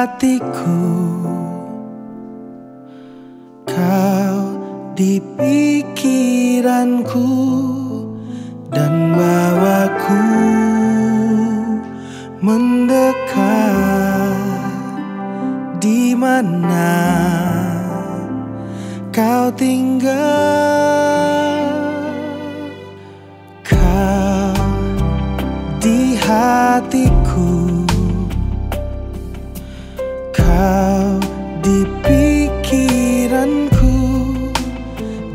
hatiku. Kau di pikiranku Dan bawaku mendekat Di mana kau tinggal. di pikiranku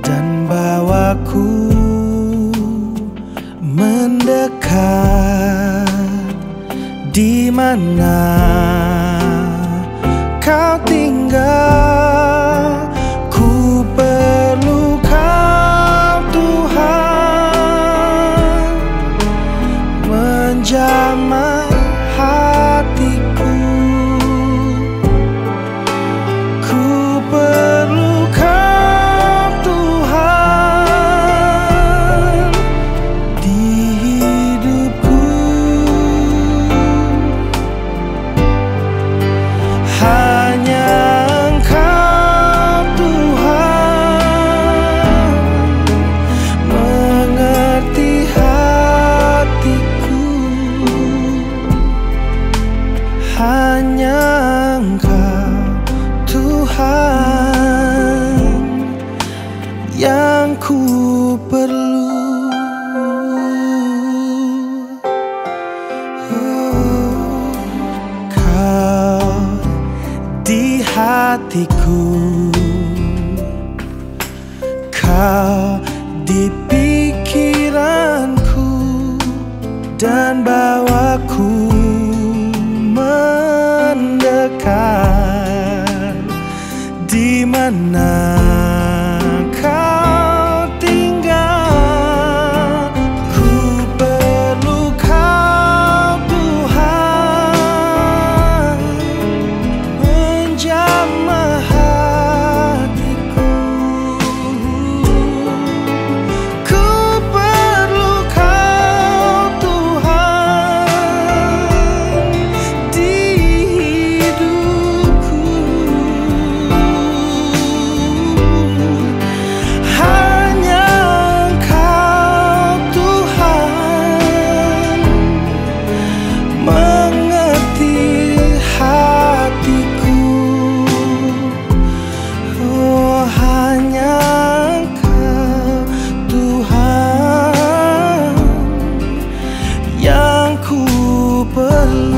dan bawaku mendekat. Di mana kau tinggal? Ku perlu kau Tuhan menjamah hatiku. Kau di pikiranku dan bawaku. 魂